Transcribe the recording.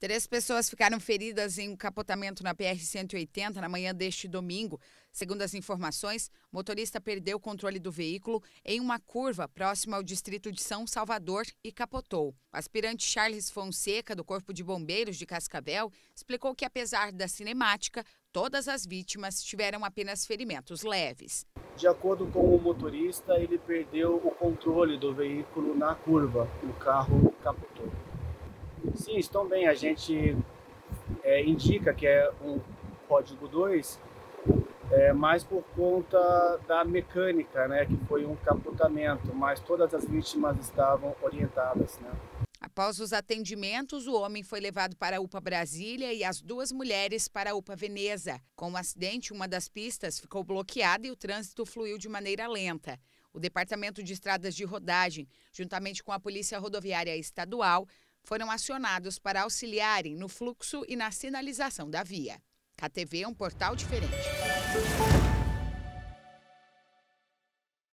Três pessoas ficaram feridas em um capotamento na PR-180 na manhã deste domingo. Segundo as informações, o motorista perdeu o controle do veículo em uma curva próxima ao distrito de São Salvador e capotou. O aspirante Charles Fonseca, do Corpo de Bombeiros de Cascavel, explicou que, apesar da cinemática, todas as vítimas tiveram apenas ferimentos leves. De acordo com o motorista, ele perdeu o controle do veículo na curva. O carro capotou. Sim, estão bem. A gente é, indica que é um código 2, é, mais por conta da mecânica, né, que foi um capotamento, mas todas as vítimas estavam orientadas. Né. Após os atendimentos, o homem foi levado para a UPA Brasília e as duas mulheres para a UPA Veneza. Com o acidente, uma das pistas ficou bloqueada e o trânsito fluiu de maneira lenta. O Departamento de Estradas de Rodagem, juntamente com a Polícia Rodoviária Estadual, foram acionados para auxiliarem no fluxo e na sinalização da via. KTV é um portal diferente.